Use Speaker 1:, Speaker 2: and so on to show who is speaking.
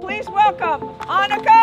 Speaker 1: Please welcome Annika